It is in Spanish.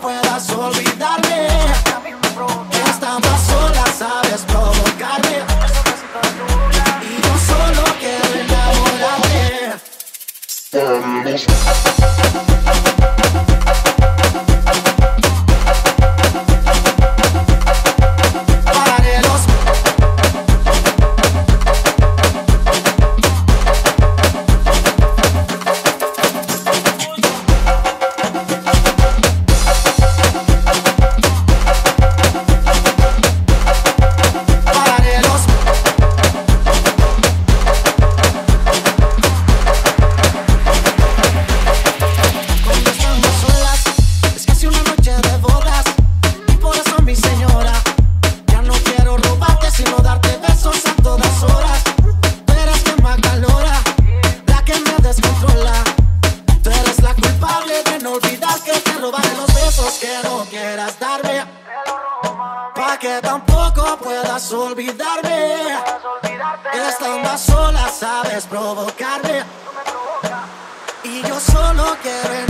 puedas olvidarme. Estando a solas sabes provocarme. Y yo solo quiero enamorarte. Que tampoco puedas olvidarme. Estando a sabes provocarme. Y yo solo quiero.